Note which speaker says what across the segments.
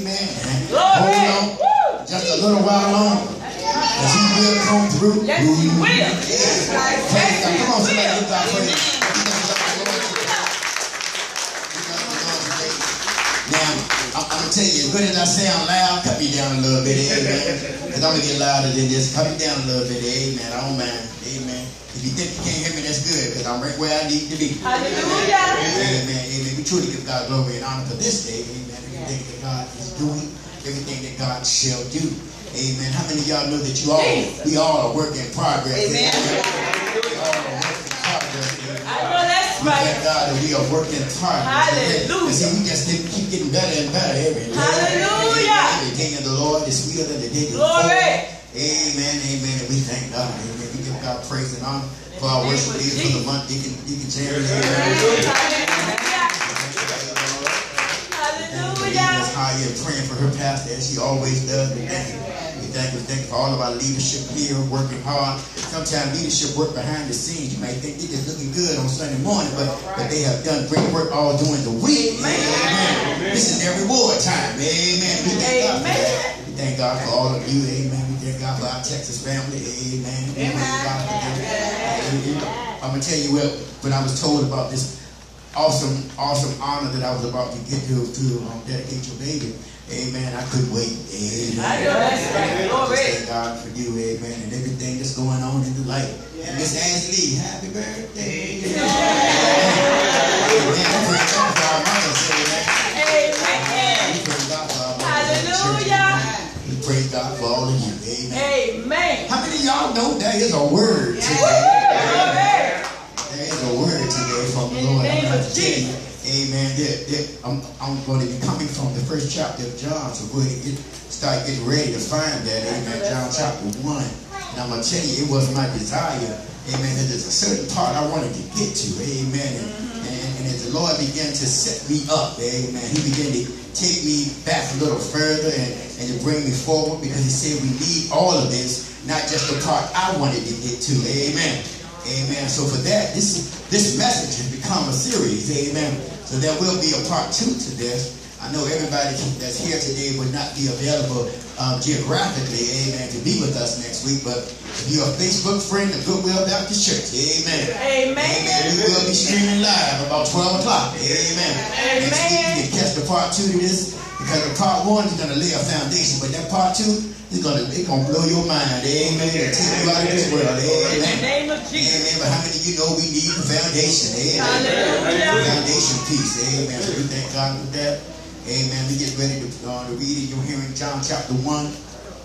Speaker 1: amen. Hold on just a little while longer. Because he will come through.
Speaker 2: Yes, he will.
Speaker 1: Yes. Praise God. Come on, somebody give God praise. Now, I'm, I'm gonna tell you, as good as I sound loud, cut me down a little bit, amen. Because I'm gonna get louder than this. Cut me down a little bit, amen. I don't mind, amen. If you think you can't hear me, that's good, because I'm right where I need to be.
Speaker 2: Hallelujah.
Speaker 1: Amen, amen. We truly give God glory and honor for this day, amen. Everything that God is doing, everything that God shall do. Amen. How many of y'all know that you all, we all are work in progress?
Speaker 2: Amen.
Speaker 1: We all are work in progress. amen.
Speaker 2: I know that's
Speaker 1: We thank. God that we are working hard.
Speaker 2: Hallelujah.
Speaker 1: And see, we just keep, getting better and better every day.
Speaker 2: Hallelujah.
Speaker 1: Every day in the Lord is sweeter than the day before.
Speaker 2: Glory.
Speaker 1: Amen, amen. And we thank God. Amen. We give God praise and honor for our worship
Speaker 2: of
Speaker 1: leader for the month. Deacon, Deacon Jeremy.
Speaker 2: Hallelujah.
Speaker 1: That's praying for her pastor as she always does. We thank you. We thank you. Thank you for all of our leadership here working hard. Sometimes leadership work behind the scenes. You might think they're just looking good on Sunday morning, but, but they have done great work all during the week. Amen. This is their reward time. Amen. We thank God for that. We thank God for all of you. Amen. We thank God for our Texas family. Amen. We thank God for them. Hallelujah. I'm gonna tell you what when I was told about this awesome, awesome honor that I was about to get to to um, dedicate your baby. Amen. I couldn't wait. Amen.
Speaker 2: I know that's right. Glory.
Speaker 1: Thank God for you, amen, and everything that's going on in the life. And Miss Ashley, happy birthday. Amen. We praise God for our mothers, amen.
Speaker 2: Amen.
Speaker 1: We praise God for our mothers in the church,
Speaker 2: Hallelujah.
Speaker 1: amen. We praise God for all of you. Amen.
Speaker 2: Amen.
Speaker 1: How many of y'all know there is a word today?
Speaker 2: In the name of
Speaker 1: going to tell you, Amen. That, that I'm, I'm going to be coming from the first chapter of John. So go ahead and get, start getting ready to find that. Amen. John chapter 1. And I'm going to tell you, it was my desire. Amen. That there's a certain part I wanted to get to. Amen. And, mm-hmm. and, and as the Lord began to set me up, amen, he began to take me back a little further and, and to bring me forward because he said we need all of this, not just the part I wanted to get to. Amen. Amen. So for that, this this message has become a series. Amen. So there will be a part two to this. I know everybody that's here today would not be available um, geographically, amen, to be with us next week. But if you're a Facebook friend of Goodwill Baptist Church, amen.
Speaker 2: Amen.
Speaker 1: Amen. We will be streaming live about 12 o'clock. Amen. Next week you can catch the part two to this because the part one is going to lay a foundation, but that part two is going to it's to blow your mind. Amen. And take you out of this world. Amen.
Speaker 2: In the name of Jesus.
Speaker 1: Amen. But how many of you know we need the foundation? Amen.
Speaker 2: Hallelujah.
Speaker 1: Foundation piece. Amen. So we thank God for that. Amen. We get ready to, uh, to read it. You're hearing John chapter 1.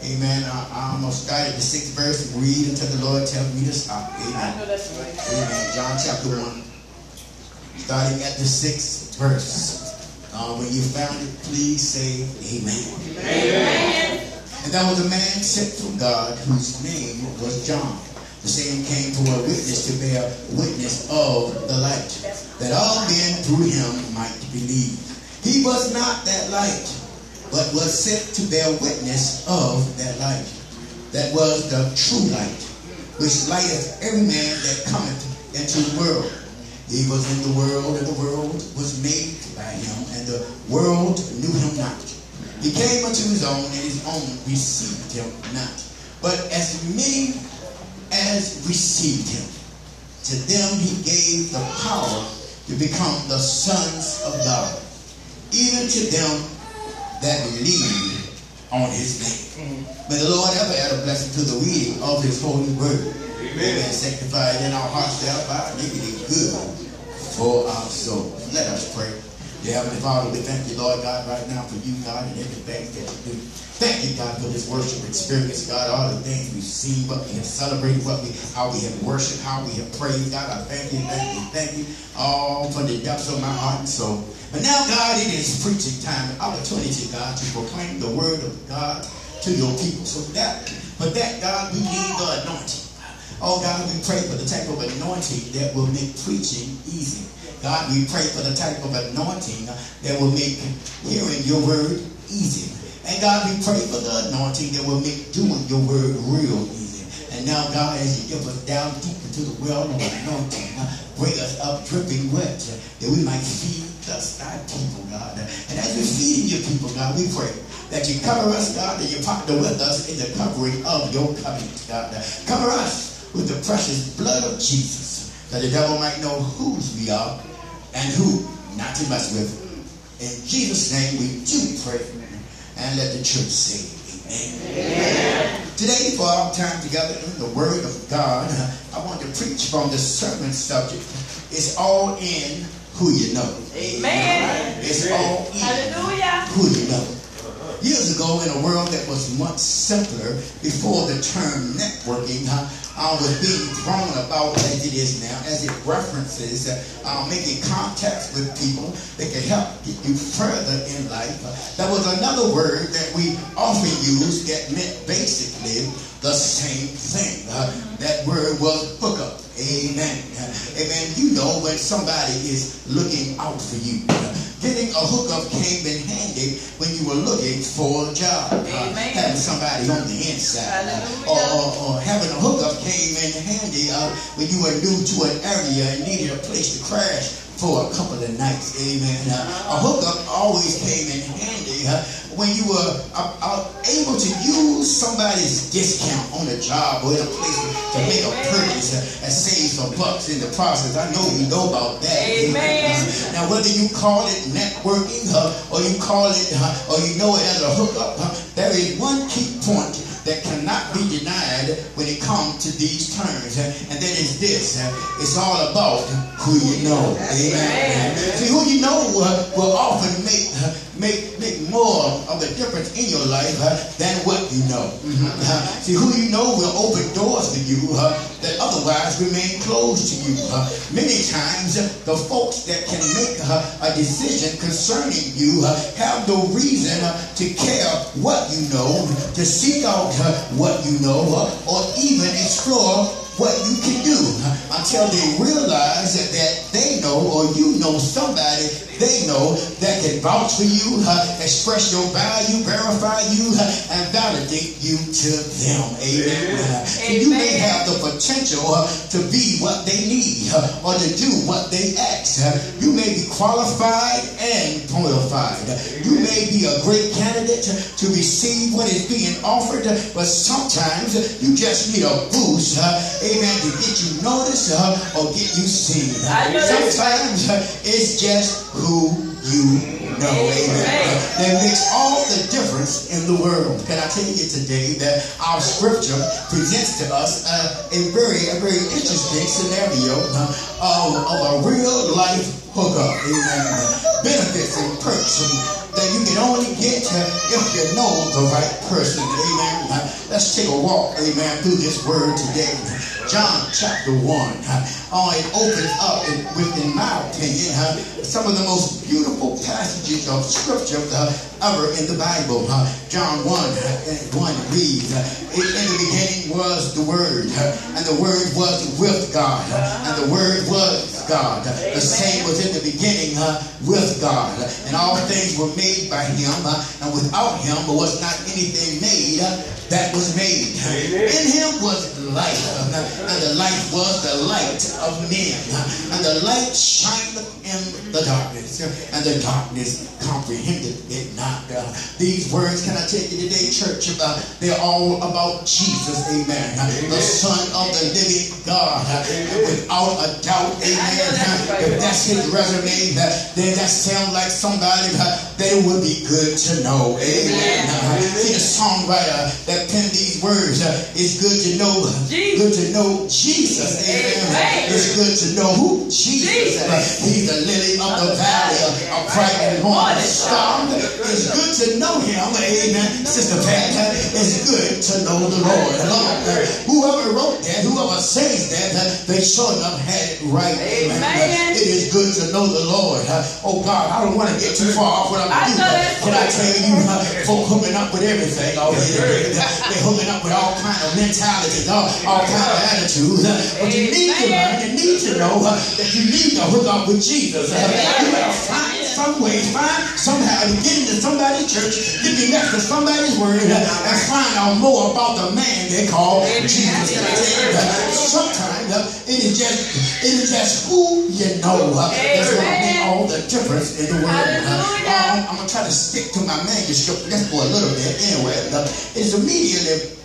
Speaker 1: Amen. I, I'm going to start at the sixth verse and read until the Lord tells me to stop.
Speaker 2: I know that's right.
Speaker 1: Amen. John chapter 1. Starting at the sixth verse. Uh, when you found it, please say amen.
Speaker 2: Amen.
Speaker 1: And there was a man sent from God whose name was John. The same came for a witness to bear witness of the light, that all men through him might believe. He was not that light, but was sent to bear witness of that light. That was the true light, which lighteth every man that cometh into the world. He was in the world, and the world was made by him, and the world knew him not. He came unto his own, and his own received him not. But as many as received him, to them he gave the power to become the sons of God, even to them that believe on his name. Mm-hmm. May the Lord ever add a blessing to the reading of his holy word. Amen. Sanctified in our hearts thereby, making it good for our souls. Let us pray. Dear Heavenly Father, we thank you, Lord God, right now for you, God, and everything that you do. Thank you, God, for this worship experience, God, all the things we've seen, what we have celebrated, what we, how we have worshiped, how we have praised, God. I thank you, thank you, thank you, all from the depths of my heart and soul. But now, God, it is preaching time, opportunity, God, to proclaim the word of God to your people. So that, but that, God, we need the anointing. Oh God, we pray for the type of anointing that will make preaching easy. God, we pray for the type of anointing that will make hearing your word easy. And God, we pray for the anointing that will make doing your word real easy. And now, God, as you give us down deep into the well of anointing, bring us up dripping wet that we might feed us, thy people, God. And as we're feeding your people, God, we pray that you cover us, God, and you partner with us in the covering of your covenant, God. Cover us with the precious blood of Jesus, that the devil might know whose we are and who not to mess with. In Jesus' name we do pray, and let the church say amen. amen. Today, for our time together in the Word of God, I want to preach from the sermon subject. It's all in who you know.
Speaker 2: Amen.
Speaker 1: It's all in
Speaker 2: Hallelujah.
Speaker 1: who you know. Years ago, in a world that was much simpler before the term networking, uh, was being thrown about as it is now, as it references uh, making contacts with people that can help get you further in life. Uh, that was another word that we often use that meant basically the same thing. Uh, that word was hookup. Amen. Amen. You know when somebody is looking out for you. Getting a hookup came in handy when you were looking for a job. Uh, having somebody on the inside. Uh, or, or, or, having a hookup came in handy uh, when you were new to an area and needed a place to crash for a couple of nights. Amen. Uh, a hookup always came in handy uh, when you were uh, uh, able to use somebody's discount on a job or in a place to make a purchase and save some bucks in the process. I know you know about that.
Speaker 2: Amen.
Speaker 1: Now, whether you call it networking or you call it uh, or you know it as a hookup, there is one key point that cannot be denied when it comes to these terms, and that is this: it's all about who you know. Amen. See, who you know will often make make make more of the difference in your life than what you know. Mm-hmm. Uh-huh. See, who you know will open doors for you that otherwise remain closed to you. Many times, uh, the folks that can make a decision concerning you have no reason uh, to care what you know, to seek out what you know, or even explore what you can do until they realize that they know or you know somebody they know that can vouch for you, uh, express your value, verify you, uh, and validate you to them. Amen. Uh, you may have the potential uh, to be what they need uh, or to do what they ask. Uh, you may be qualified and qualified. fide. You may be a great candidate to receive what is being offered, but sometimes you just need a boost, amen, to get you noticed or get you seen. Sometimes it's just who you know. Amen. That makes all the difference in the world. Can I tell you today that our scripture presents to us uh, a very, a very interesting scenario uh, of, of a real life hookup. Amen. Benefits and perks that you can only get if you know the right person. Amen. Let's take a walk, amen, through this word today. John chapter 1. Oh, it opens up with, in my opinion, some of the most beautiful passages of scripture ever in the Bible. John 1 1 reads, In the beginning was the Word, and the Word was with God, and the Word was God. The same was in the beginning with God, and all things were made by Him, and without Him was not anything made that was made. In Him was light, and the light was the light of men, and the light shined in the darkness, and the darkness comprehended it not. these words, can I take you today, church? About they're all about Jesus, amen. The Son of the Living God, without a doubt, amen. If that's his resume, then that sounds like somebody that it would be good to know, amen. See, the songwriter that penned these words, it's good to know Jesus. Good to know Jesus. Amen. Amen. It's good to know who Jesus, Jesus. is. He's the lily of the valley, a bright and morning star. It's good to know him. Amen. Sister Pat, it's good to know the Lord. Lord. Whoever wrote that, whoever says that, uh, they sure enough had it right. Amen. Amen. It is good to know the Lord. Uh, oh God, I don't want to get too far off what I'm doing. Can I tell you, uh, folk hooking up with everything already. They're hooking up with all kind of mentalities, all, all kind of attitudes. But you need to learn, you need to know that you need to hook up with Jesus. You to find some way, find somehow to get into somebody's church, get me next to somebody's word, and find out more about the man they call Jesus. Can I tell sometimes it is just it is just who you know that's going to make all the difference in the world. Uh, I'm, I'm going to try to stick to my manuscript just for a little bit anyway. Uh, it's immediately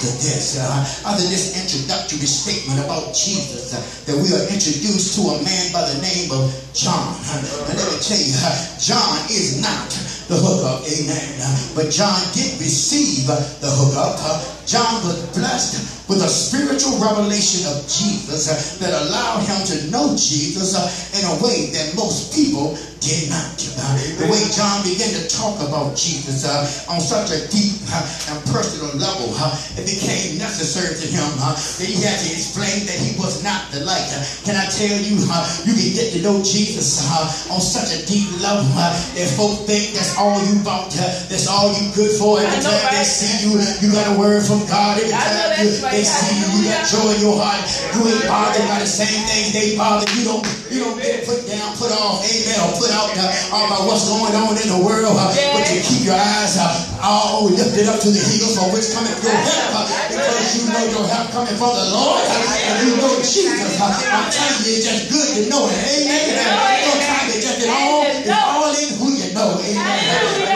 Speaker 1: after this, uh, after this introductory statement about Jesus, uh, that we are introduced to a man by the name of John. And let me tell you, uh, John is not the hookup, amen. But John did receive the hookup. John was blessed with a spiritual revelation of Jesus that allowed him to know Jesus in a way that most people did not. Uh, the way John began to talk about Jesus uh, on such a deep uh, and personal level, uh, it became necessary to him uh, that he had to explain that he was not the light. Uh, can I tell you, how you can get to know Jesus on such a deep level that folks think that's all you about, that's all you good for. Every time they see you, you got a word from God. Every time you, they see you, you got joy in your heart. You ain't bothered by the same things they bother. You don't, you don't get put down, put off, amen, or put out uh, about what's going on in the world, but you keep your eyes uh, all lifted up to the hills from which cometh your help, because you know your help coming from the Lord, and you know Jesus. I'm telling you, it's just good to know it. Amen. Sometimes it's just it all, it's all in who you know. Amen.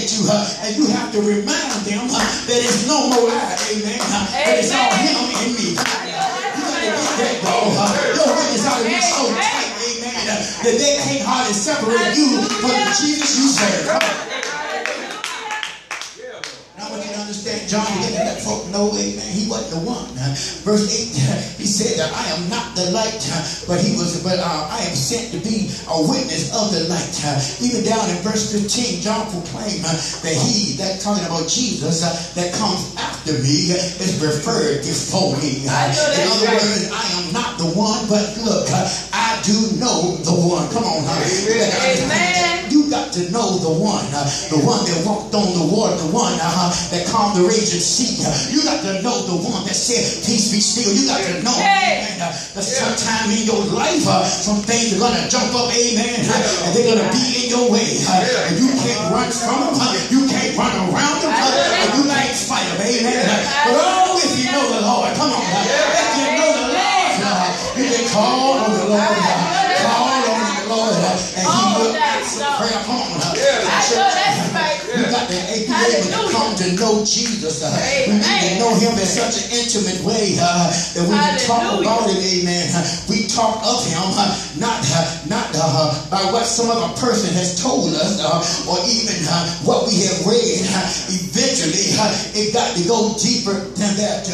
Speaker 1: At you, and you have to remind them that it's no more I. Amen. But it's all Him in me. You gotta get that, dog. Your witness ought to be so tight that they can't hardly separate you from the Jesus you serve. Understand John began to let folk know, amen, he wasn't the one. Verse 8, he said that I am not the light, but he was, but uh, I am sent to be a witness of the light. Even down in verse 15, John proclaimed that he, that talking about Jesus, that comes after me is referred before me. In other words, I am not the one, but look, I do know the one. Come on, Amen. You got to know the one, the one that walked on the water, the one uh, that calmed the raging sea. You got to know the one that said, Peace be still. You got to know, amen. Uh, that sometime in your life, uh, some things are going to jump up, amen, uh, and they're going to be in your way. Uh, and you can't run from them. Uh, you can't run around them. Uh, and you can't fight them, amen. But oh, if you know the Lord, come on. Uh, if you know the Lord, uh, you can call on the Lord. Lord. And he will answer prayer. Come on. Uh, church, you got to be to come to know Jesus. We need to him in such an intimate way uh, that when we talk about it, amen, uh, we talk of him, uh, not, uh, not uh, by what some other person has told us or even what we have read. eventually, it got to go deeper than that.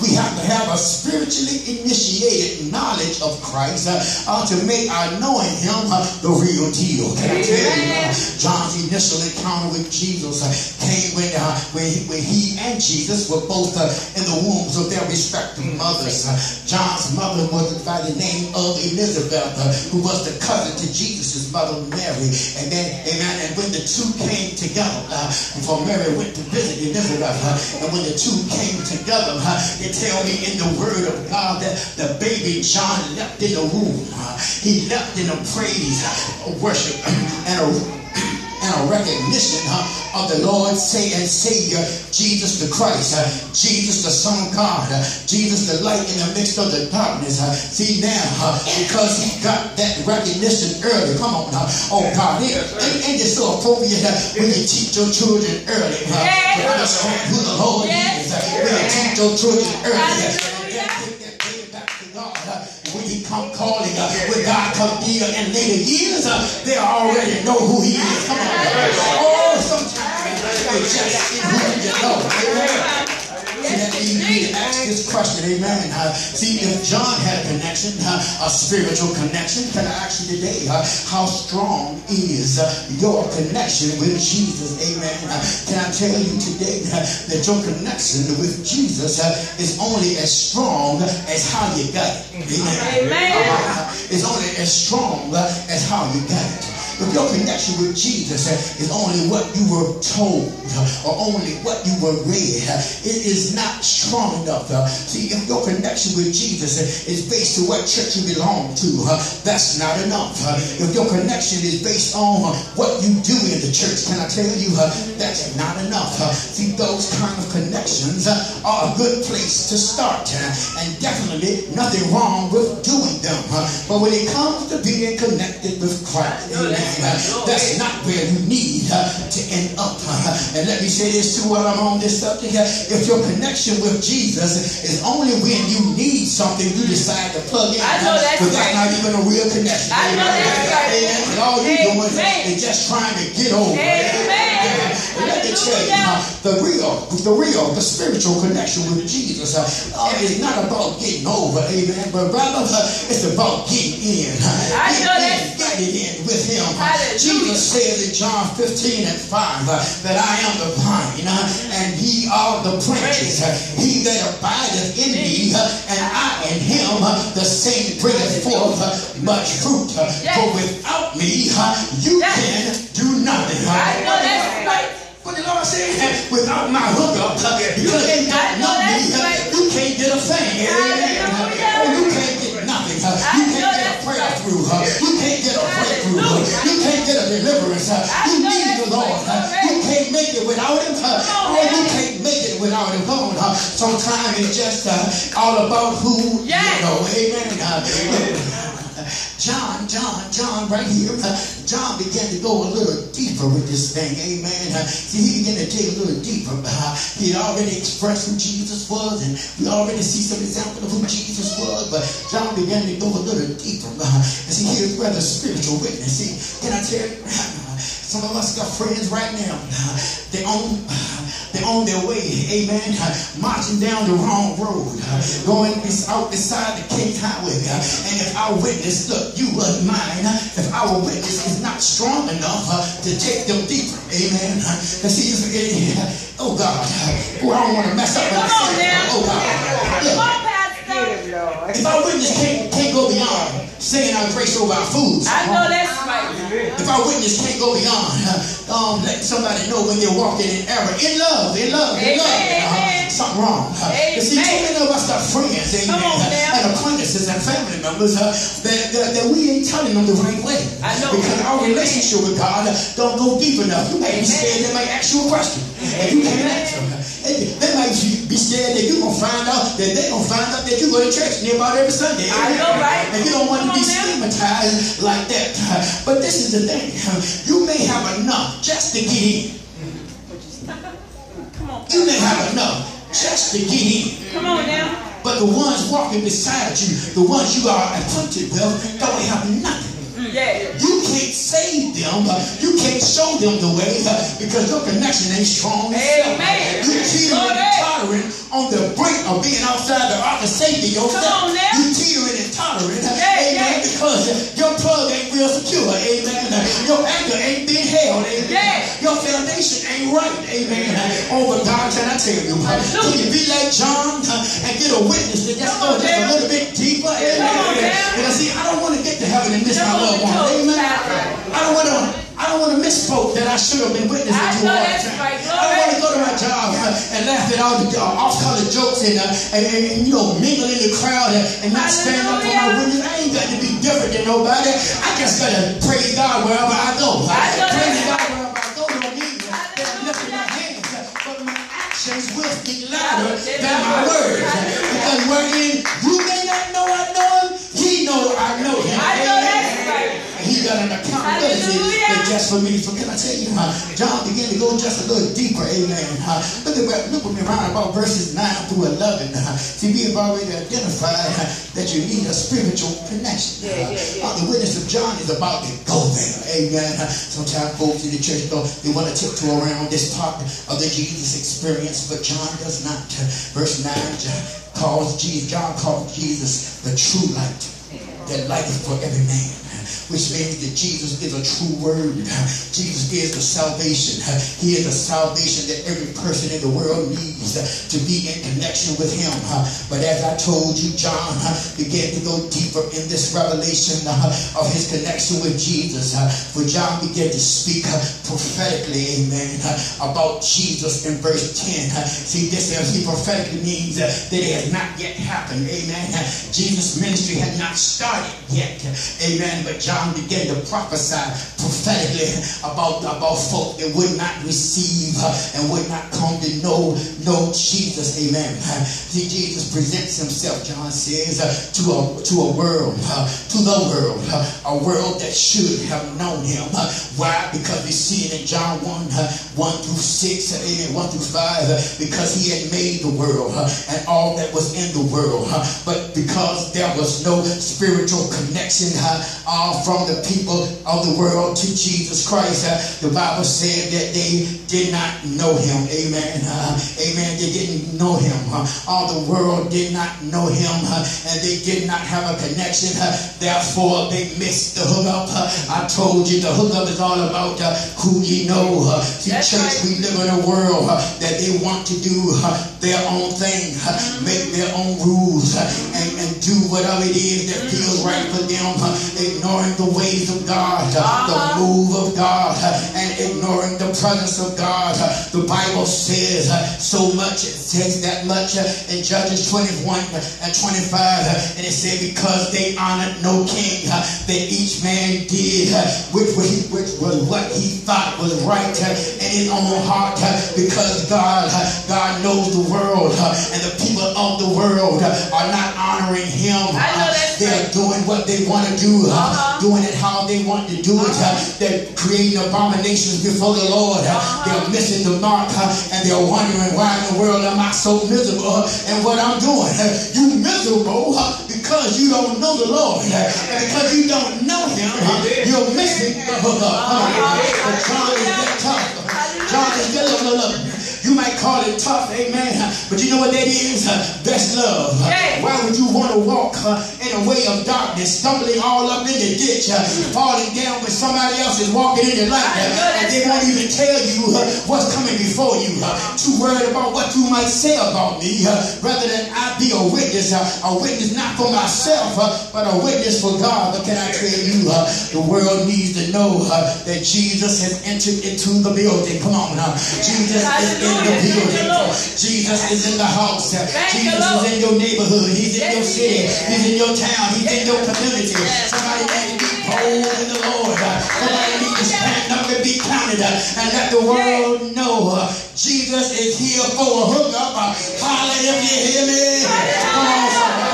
Speaker 1: we have to have a spiritually initiated knowledge of Christ to make our knowing him the real deal. Can I tell you, John's initial encounter with Jesus uh, came when, uh, when, he, when he and Jesus were both uh, in the wombs of their respective mothers. Uh, John's mother was by the name of Elizabeth, uh, who was the cousin to Jesus' mother Mary. And then, amen, and when the two came together, uh, before Mary went to visit Elizabeth, and when the two came together, they tell me in the word of God that the baby John left in the womb. he left in a praise, a worship, and a and a recognition of the Lord say and Savior Jesus the Christ, Jesus the Son of God, Jesus the light in the midst of the darkness. See now, because he got that recognition early. Come on now. Oh God, ain't, ain't it so appropriate when you teach your children early to understand who the Lord is? When you teach your children early. Come calling, uh, when God come near in later years, uh, they already know who he is. Come on. Oh, sometimes it's just in who you know. Amen. Need to ask this question, amen. Uh, see, if John had a connection, uh, a spiritual connection, can I ask you today, uh, how strong is uh, your connection with Jesus, amen? Can I tell you today that your connection with Jesus is only as strong as how you got it, amen? amen. it's only as strong as how you got it. If your connection with Jesus uh, is only what you were told uh, or only what you were read, it is not strong enough. Uh. See, if your connection with Jesus is based on what church you belong to, that's not enough. If your connection is based on what you do in the church, can I tell you, that's not enough. See, those kind of connections are a good place to start, and definitely nothing wrong with doing them. But when it comes to being connected with Christ, amen, that's not where you need uh, to end up. Uh, and let me say this too while I'm on this subject. Uh, if your connection with Jesus is only when you need something, you decide to plug in.
Speaker 2: I know that's
Speaker 1: but that's
Speaker 2: right.
Speaker 1: not even a real connection.
Speaker 2: I know that's right.
Speaker 1: Amen. And all you're doing
Speaker 2: Amen.
Speaker 1: is just trying to get over.
Speaker 2: Amen.
Speaker 1: And let me tell you, uh, the real, the real, the spiritual connection with Jesus uh, is not about getting over, amen, but rather uh, it's about getting in.
Speaker 2: I
Speaker 1: getting
Speaker 2: know
Speaker 1: in, getting in with Him. Uh,
Speaker 2: Hallelujah.
Speaker 1: Jesus said in John 15 and 5 uh, that I am the vine and ye are the branches. He that abideth in me and I in him, the same bringeth forth much fruit. For without me, you can do nothing.
Speaker 2: I know that's right.
Speaker 1: But the Lord said, without my hookup, you
Speaker 2: I
Speaker 1: don't
Speaker 2: know
Speaker 1: know me,
Speaker 2: that's right.
Speaker 1: you can't get a thing. Oh, you can't get nothing. You can't get a prayer through. You can't get a breakthrough.
Speaker 2: Hallelujah.
Speaker 1: You can't get a deliverance. You need the Lord. You can't make it without Him. Oh, you can't make it without Him. Come on. Sometimes it's just uh, all about who you know. Amen. John, John, John, right here. Uh, John began to go a little deeper with this thing. Amen. Uh, see, he began to dig a little deeper. Uh, he had already expressed who Jesus was, and we already see some example of who Jesus was. But John began to go a little deeper. And see, here's where the spiritual witness. See, can I tell you? Some of us got friends right now. They own, they on their way. Amen. Marching down the wrong road, going bes- out beside the King's Highway. and if our witness, look, you was mine. if our witness is not strong enough to take them deeper, amen. And see, if it, oh God, oh, I don't want to mess up. what
Speaker 2: Come on
Speaker 1: say.
Speaker 2: now.
Speaker 1: Oh God,
Speaker 2: Come on, Pastor.
Speaker 1: If our witness can't, can't go beyond saying our grace over our food,
Speaker 2: I know that's right.
Speaker 1: if our witness can't go beyond uh, um, letting somebody know when they're walking in error, in love, in love, in
Speaker 2: Amen,
Speaker 1: love, uh,
Speaker 2: amen.
Speaker 1: something wrong. Uh, you see, too
Speaker 2: Amen.
Speaker 1: many of us got friends, amen,
Speaker 2: Come on
Speaker 1: uh,
Speaker 2: now.
Speaker 1: and acquaintances and family members uh, that, that, that we ain't telling them the right way.
Speaker 2: I know.
Speaker 1: Because our
Speaker 2: Amen.
Speaker 1: relationship with God uh, don't go deep enough. You may be
Speaker 2: Amen.
Speaker 1: scared they might ask you a question, and you can't answer. They, they might be scared that you're going to find out that they're going to find out that you go to church near about every Sunday.
Speaker 2: I know, right?
Speaker 1: And you don't want to be stigmatized like that. But this is the thing. You may have enough just to get in.
Speaker 2: Come on.
Speaker 1: You may have enough just to get in.
Speaker 2: Come on now.
Speaker 1: But the ones walking beside you, the ones you are acquainted with, don't have nothing.
Speaker 2: Yeah.
Speaker 1: You can't save them. uh, You can't show them the way uh, because your connection ain't strong.
Speaker 2: Amen.
Speaker 1: You teetering and tottering on the brink of being outside the ark of safety yourself.
Speaker 2: Come on now.
Speaker 1: You teetering and tottering. uh,
Speaker 2: Yeah,
Speaker 1: amen.
Speaker 2: yeah.
Speaker 1: Because your plug ain't real secure. Amen. Your anchor ain't being held. Amen.
Speaker 2: Yeah.
Speaker 1: Your foundation ain't right. Amen. Oh, but God, can I tell you? uh, Can you be like John and get a witness that just go
Speaker 2: on
Speaker 1: just a little bit deeper? Amen.
Speaker 2: Come on now.
Speaker 1: Because see, I don't want to get to heaven and miss my
Speaker 2: Come
Speaker 1: loved
Speaker 2: on,
Speaker 1: Amen. I don't want to. I don't want to miss folk that I should have been witnessing
Speaker 2: I
Speaker 1: to all the time.
Speaker 2: right.
Speaker 1: I don't want to go to my job uh, and laugh at all the off-color jokes and, uh, and, and, and, you know mingle in the crowd and, and not stand up for my witness. I ain't got to be different than nobody. I just got to praise God wherever I go.
Speaker 2: I
Speaker 1: praise God wherever I go don't mean that I'm lifting my hands, uh, but my actions will speak louder than my words. Because wherein you may not know I know him, he know I know him.
Speaker 2: I know
Speaker 1: Amen.
Speaker 2: That's right.
Speaker 1: He got an accountability that just for me. So can I tell you, uh, John began to go just a little deeper. Amen. Uh, look at where- look with me around about verses nine through eleven. Uh, see, we have already identified uh, that you need a spiritual connection.
Speaker 2: Yeah, yeah, yeah.
Speaker 1: Uh, the witness of John is about to go there. Amen. Uh, sometimes folks in the church though they want to tiptoe around this part of the Jesus experience, but John does not. Verse nine John calls Jesus. John calls Jesus the true light that lighteth for every man. Which means that Jesus is a true word. Jesus is the salvation. He is the salvation that every person in the world needs to be in connection with him. But as I told you, John began to go deeper in this revelation of his connection with Jesus. For John began to speak prophetically, amen, about Jesus in verse 10. See, this he prophetically means that it has not yet happened, amen. Jesus' ministry had not started yet, amen. But John began to prophesy prophetically about, about folk that would not receive and would not come to know, know Jesus, amen. See, Jesus presents himself, John says, to a, to a world, to the world, a world that should have known him. Why? Because we see it in John 1, 1 through 6, amen, 1 through 5, because he had made the world and all that was in the world. But because there was no spiritual connection uh, from the people of the world to Jesus Christ, uh, the Bible said that they did not know him. Amen. Uh, amen. They didn't know him. Uh, all the world did not know him uh, and they did not have a connection. Uh, therefore, they missed the hookup. I told you the hookup is all about who you know. See, That's church, right. we live in a world that they want to do their own thing, make mm-hmm. their own rules, and, and do whatever it is that feels right for them, ignoring the ways of God, the uh-huh. move of God, and ignoring the presence of God. The Bible says so much, it says that much in Judges 21 and 25, and it said, Because they honored no king, that each man did which, which was what he thought was right in his own heart, because God, God knows the world and the people of the world are not honoring him. They're doing what they want to do, uh-huh. Doing it how they want to do it. Uh-huh. They're creating abominations before the Lord. Uh-huh. They're missing the mark uh, and they're wondering why in the world am I so miserable uh, and what I'm doing. Uh, you miserable because you don't know the Lord. And because you don't know him, you're missing the hook up. Uh-huh. John is that tough. John is that. You might call it tough, amen. But you know what that is? That's love. Yeah. Why would you want to walk uh, in a way of darkness, stumbling all up in the ditch, uh, falling down when somebody else is walking in the light, uh, and they won't even tell you uh, what's coming before you? Uh, too worried about what you might say about me, uh, rather than I be a witness, a witness not for myself, but a witness for God. But can I tell you, the world needs to know that Jesus has entered into the building. Come on, Jesus is in the building. Jesus is in the house. Jesus is in your neighborhood. He's in your city. He's in your town. He's in your community. Somebody needs to be bold in the Lord. Somebody needs to stand up and be counted and let the world know uh, Jesus is here for a hookup. Holler if you hear me. Come on, somebody.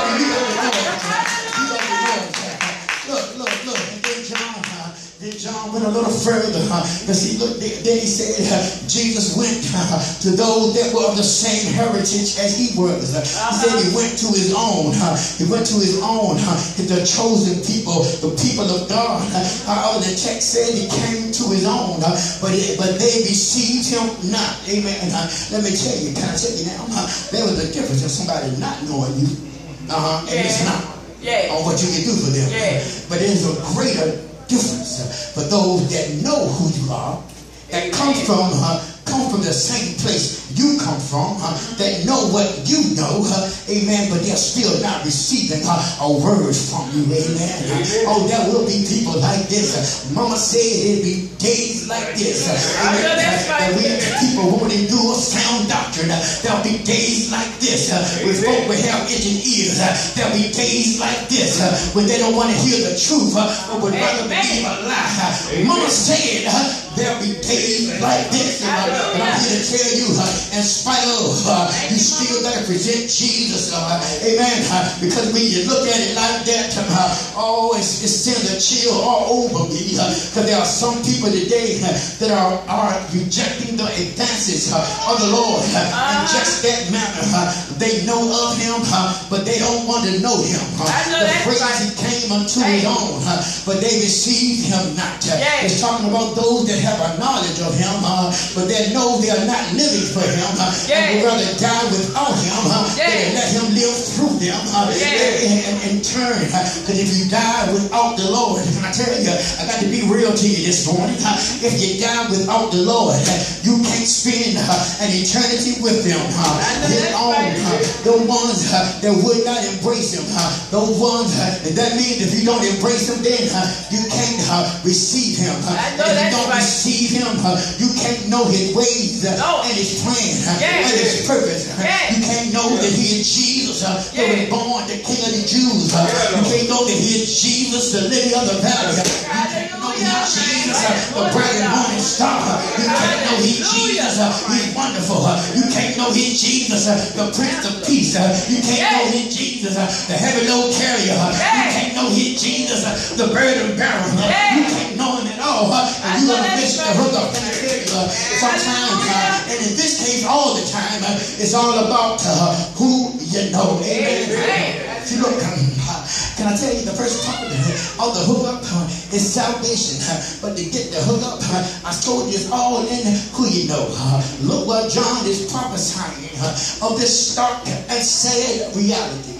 Speaker 1: John went a little further. Because he looked, then he said, Jesus went to those that were of the same heritage as he was. He said he went to his own. He went to his own, the chosen people, the people of God. However, the text said he came to his own, but, but they received him not. Amen. Let me tell you, can I tell you now? There was a difference in somebody not knowing you uh-huh, and yeah. missing out yeah. on what you can do for them. Yeah. But there's a greater difference. For those that know who you are, that come from uh, come from the same place you come from, uh, that know what you know, uh, amen, but they're still not receiving uh, a word from you, amen. oh, there will be people like this. Mama said it'd be days like this. amen. And we people won't endure sound doctrine. there'll be days like this when folk will have itching ears. there'll be days like this when they don't want to hear the truth but would rather believe a lie. Mama said there'll be days like this. And I'm here to tell you, in spite of, uh, you still got to present Jesus. Uh, amen. Uh, because when you look at it like that, uh, oh, it's, it sends a chill all over me. Uh, because there are some people today uh, that are, are rejecting the advances of the Lord in just that manner. they know of him, but they don't want to know him. the right. he came unto his own, but they received him not. It's talking about those that have a knowledge of him, but they know they are not living for him uh, yeah. and would rather die without him uh, yeah. than let him live through them uh, yeah. in, in, turn. Because if you die without the Lord, I tell you, I got to be real to you this morning. Uh, if you die without the Lord, uh, you can't spend uh, an eternity with Him. His own, the ones that would not embrace Him, those ones, and that means if you don't embrace Him, then you can't receive Him. If you don't receive Him, you can't know His ways uh, and His plan uh, and His purpose. Uh, you can't know that He is Jesus, who was born the King of the Jews. You can't know that He is Jesus, the lily of the valley. You can't know He's Jesus, the bright and morning star. You can't know He's Jesus, He's wonderful. You can't know He's Jesus, the Prince of Peace. You can't know He's Jesus, the heavy load carrier. You can't know He's Jesus, the burden bearer. You can't know Him at all. And you're going to miss the hook up in the Sometimes, uh, and in this case, all the time, uh, it's all about uh, who you know. Amen. See, look, can I tell you the first part mm-hmm. of the hookup is salvation. But to get the hookup, I told you it's all in who you know. Look what John is prophesying of this stark and sad reality.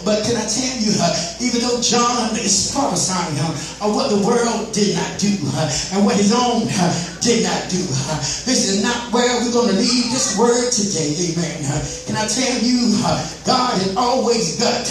Speaker 1: But can I tell you, even though John is prophesying of what the world did not do and what his own did not do, this is not where we're going to leave this word today. Amen. Can I tell you, God has always got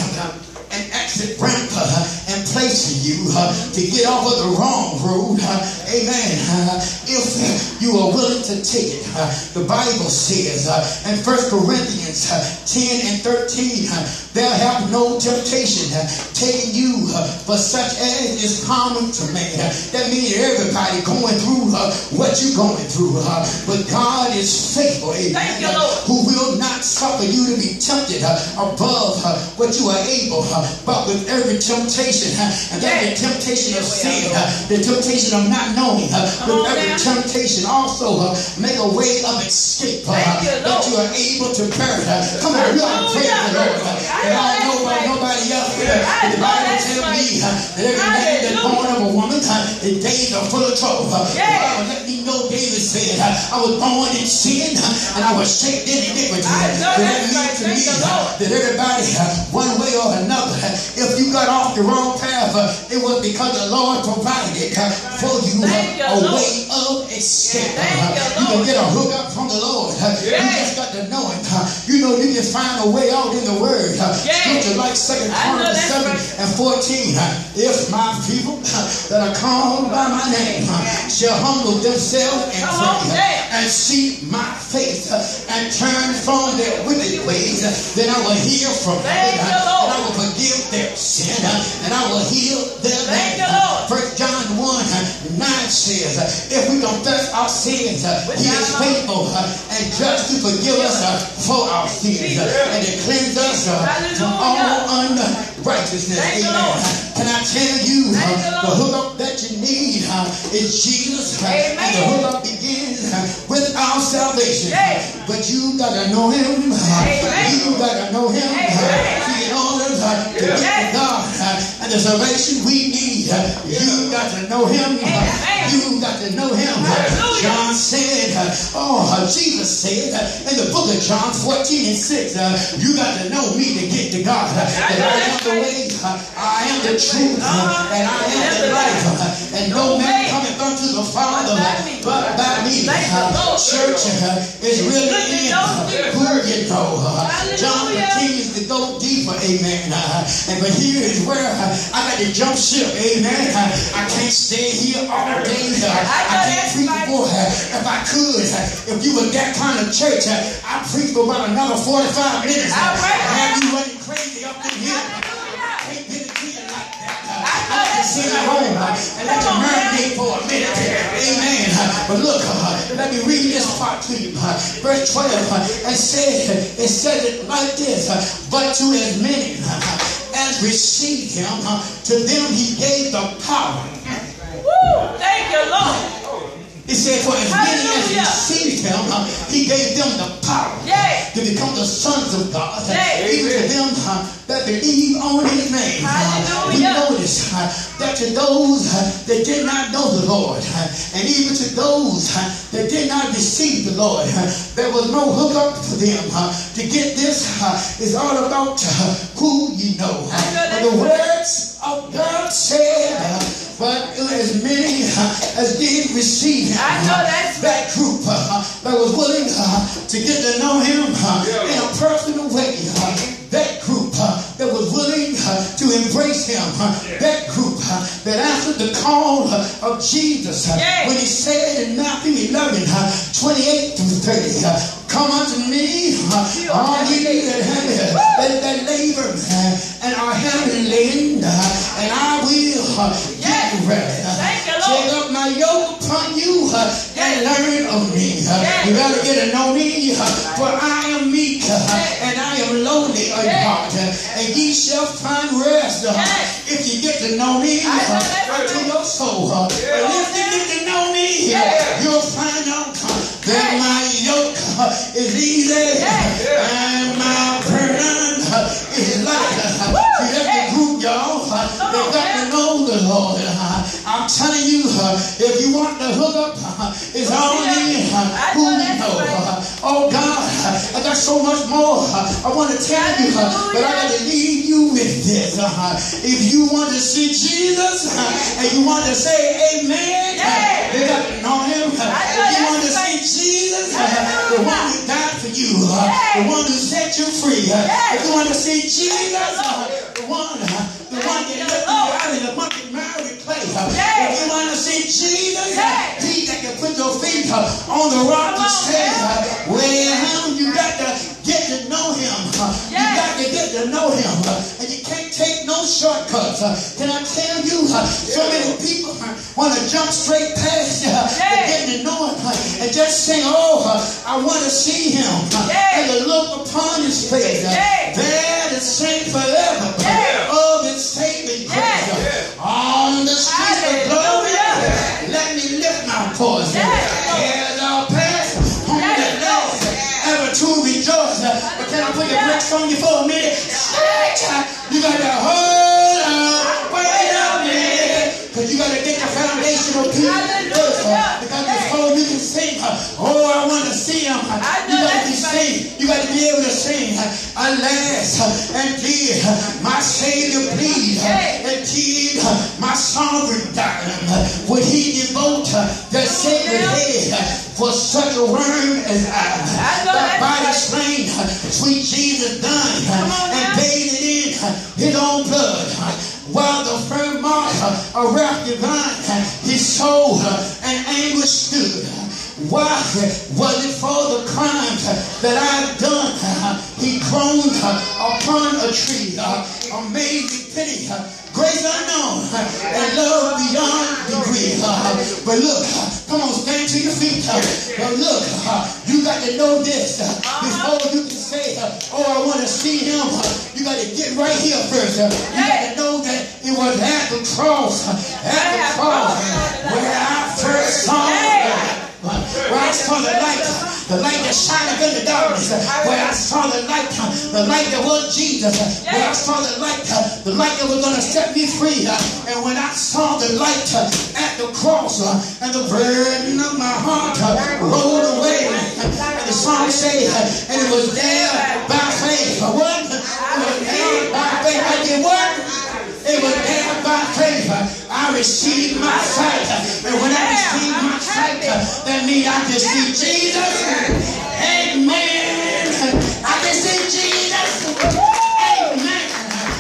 Speaker 1: an exit ramp uh, and place for you uh, to get off of the wrong road. Uh, amen. Uh, if you are willing to take it, uh, the Bible says uh, in 1 Corinthians uh, 10 and 13, there have no temptation taking you for such as is common to man. That means everybody going through what you're going through. But God is faithful, amen, who will not suffer you to be tempted above what you are able but with every temptation, and every temptation of sin, the temptation of not knowing, with every temptation also make a way of escape that you are able to bear. Come on, we are praying the Lord. And I don't know about nobody else here. The Bible tells me that every man that's born of a woman, his days are full of trouble. The Bible let me know David said, I was born in sin and I was shaped in iniquity. That means to me that everybody, one way or another, if you got off the wrong path, it was because the Lord provided for you a way of escape. Uh-huh. You can get a hook up from the Lord. You just got to know it. You know you can find a way out in the Word. Scripture like Second Chronicles 7 and 14. If my people that are called by my name shall humble themselves and pray and seek my face and turn from their wicked ways, then I will hear from heaven and I will forgive their sin and I will heal their land. First John 1 9 says, If we confess our sins, he is faithful and just to forgive us for our sins and to cleanse us from all unrighteousness. Amen. Can I tell you the hookup that you need is Jesus and the hookup begins with our salvation. But you gotta know him. You gotta know him. See, in to get to God and the salvation we need, you got to know him. You oh, Jesus said uh, in the book of John 14 and 6, uh, you got to know me to get to God. I am the way, I am the truth, and I am the life. And no man cometh unto the Father but by me. Church uh, is really in who you know. Uh, John continues to go deeper, amen. Uh, and but here is where I got to jump ship, amen. I can't stay here all day. I can't preach for if I could. If you were that kind of church, I'd preach for about another 45 minutes. I'd have you running crazy up in here. To sit at home and let you marinate for a minute. Amen. But look, let me read this part to you. Verse 12. It says, it says it like this. But to as many as received him, to them he gave the power Woo,
Speaker 2: Thank you, Lord.
Speaker 1: It said, For as many as received him, uh, he gave them the power
Speaker 2: yeah.
Speaker 1: to become the sons of God.
Speaker 2: Yeah.
Speaker 1: Even to them uh, that believe on his name. Uh, we notice uh, that to those uh, that did not know the Lord, uh, and even to those that did not receive the Lord, there was no hookup for them. to get this is all about who you know. the words of God said, but as many uh, as did receive him.
Speaker 2: I know that's
Speaker 1: that group uh, that was willing uh, to get to know him in a personal way. That group that was willing to embrace him. That group that answered the call of Jesus when he said in Matthew 11, 28 through 30, Come unto me, all ye that heavy, that, that labor and are heavy laden, and I will get you ready. Take up my yoke upon you uh, and learn of me. Uh, you gotta get to know me, uh, for I am meek and I am lowly in heart, and ye shall find rest if you get to know me unto your soul. But if you get to know me, you'll find out that my yoke is easy and my burden is light. See, that's the group, y'all. They got know the Lord. Uh, I'm telling you, uh, if you want to hook up, uh, it's only who you know. Oh God, I got so much more I want to tell you, but I got to leave you with this. If you want to see Jesus and you want to say amen, you got to know him. If you want to see Jesus, the one who died for you, the one who set you free. If you want to see Jesus, the one, If you want to see Jesus, he that can put your feet uh, on the rock to stay. Uh, well, you got to get to know him. Uh, you got to get to know him. And you can't take no shortcuts. Can I tell you, so many people want to jump straight past you and get to know him and just sing, oh, I want to see him. And to look upon his face. There to sing forever of his saving me lift my voice. Here's our past, on the Lord, ever to rejoice. But can I put your brakes on you for a minute? You got to hold on, wait a minute. Because you got to get the foundational piece first. Because before you can sing, oh, I want to see him. You got to be sing. You got to be able to sing. Alas, and did my Savior bleed, and did my sovereign die. Would the head for such a worm as I? The body slain, sweet Jesus done, and bathed in his own blood. While the firm mark of wrath divine, his soul and anguish stood. Why was it for the crimes that I've done? He groaned upon a tree. Amazing pity, grace unknown, and love beyond degree. But look, come on, stand to your feet. But look, you got to know this before you can say, oh, I want to see him. You got to get right here first. You got to know that it was at the cross, at the cross, where I first saw him. Where I saw the light, the light that shined in the darkness. Where I saw the light, the light that was Jesus. Where I saw the light, the light that was going to set me free. And when I saw the light at the cross, and the burden of my heart rolled away. And the song said, and it was there by faith. What? It was there by faith. I did what? It was there by faith. I received my sight. And when I received my sight, that means I can see Jesus. Amen. I can see Jesus. Amen.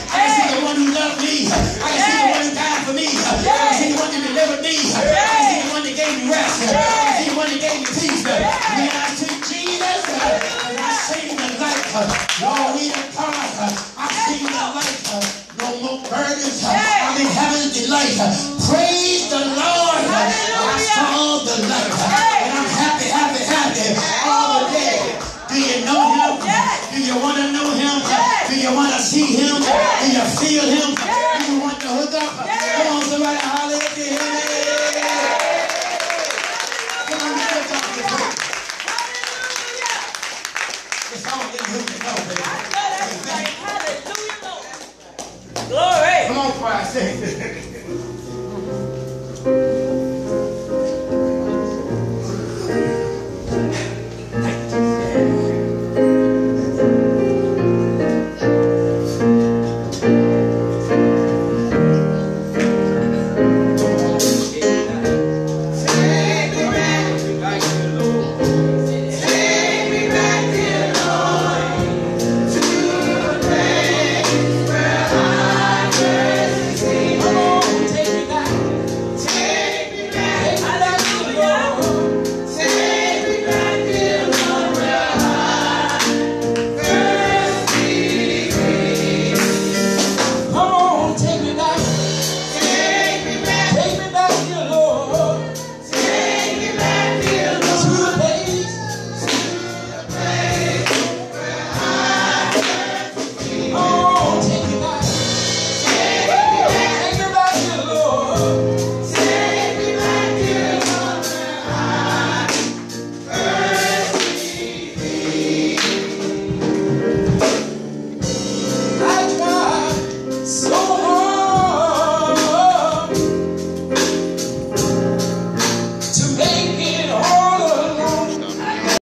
Speaker 1: I can see the one who loved me. I can see the one who died for me. I can see the one who delivered me. I can see the one that gave me rest. I can see the one that gave me peace. When I see Jesus, I see the light. Lord, we are God. I see the light. More burdens. I'm in heaven's delight. Praise the Lord. I saw the light. And I'm happy, happy, happy all the day. Do you know him? Do you want to know him? Do you want to see him? Do you feel him? Do you want to hook up? Glory. Come on, choir.